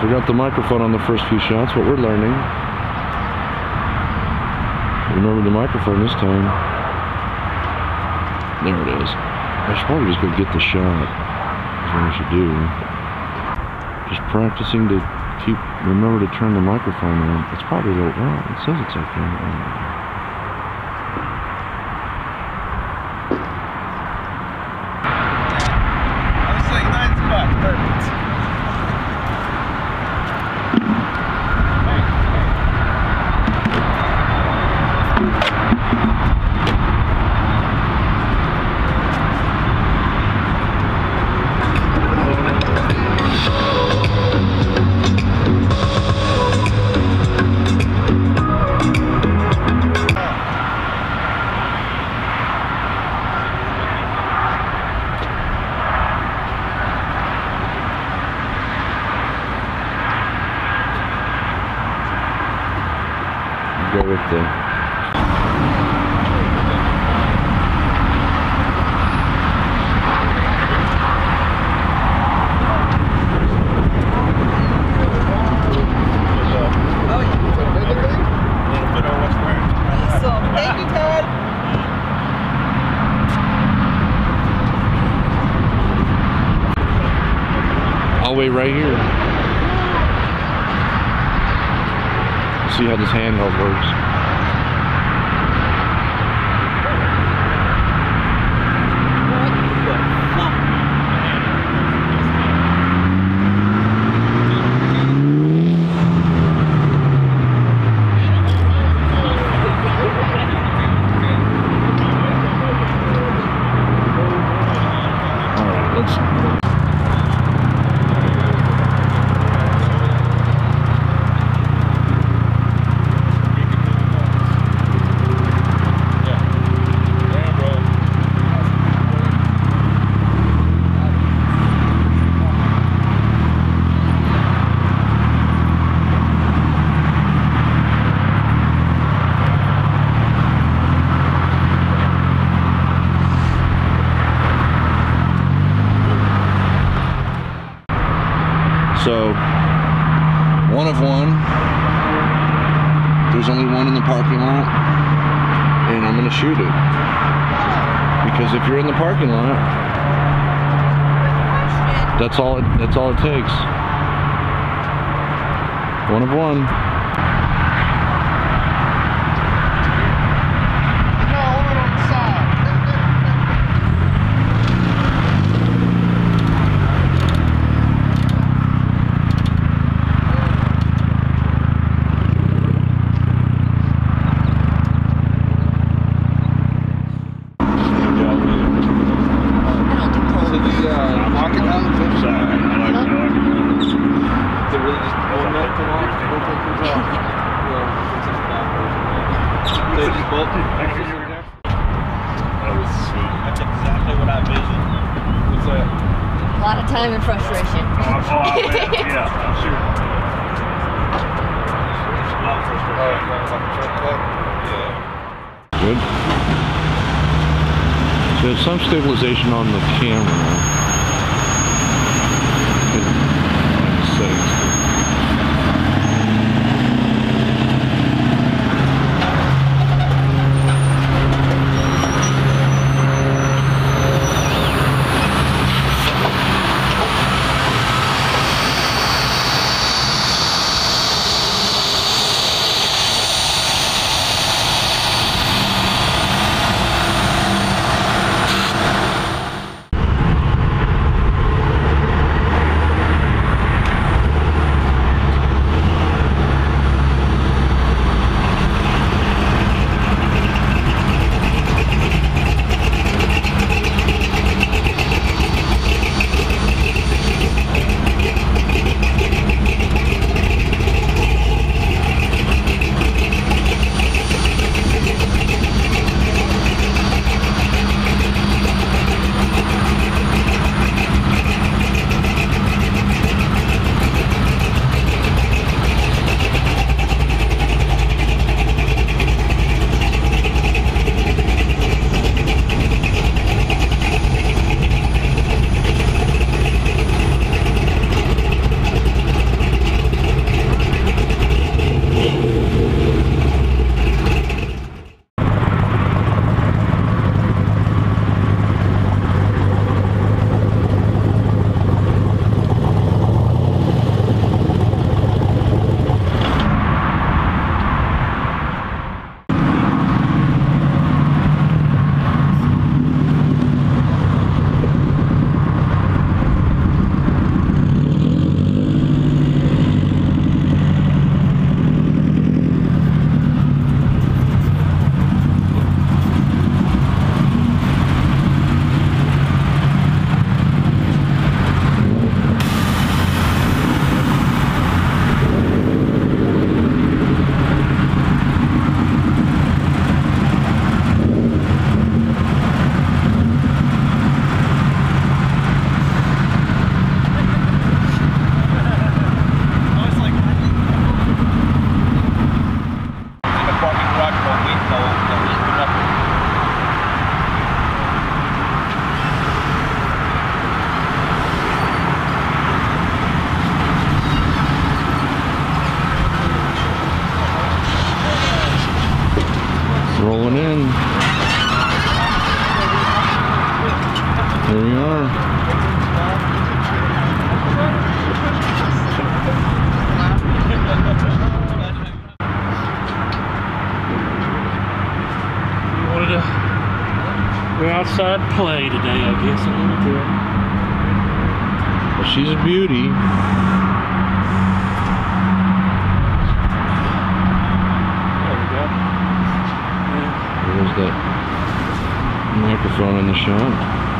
Forgot the microphone on the first few shots, but we're learning. Remember the microphone this time. There it is. I should probably just go get the shot. That's what I should do. Just practicing to keep, remember to turn the microphone on. It's probably a little, well, it says it's okay. Go See how this handheld works. All right, let's So, one of one. There's only one in the parking lot, and I'm gonna shoot it. Because if you're in the parking lot, that's all. It, that's all it takes. One of one. So the uh, pocket on the flip side, they really just pull that to off, don't take these off. Yeah, it's just backwards. They just bolt. That was sweet. That's exactly what I visioned. What's that? A lot of time and frustration. Oh. Good. Some stabilization on the camera. in. We are. We're outside play today, I guess. Well, she's a beauty. That microphone in the shot.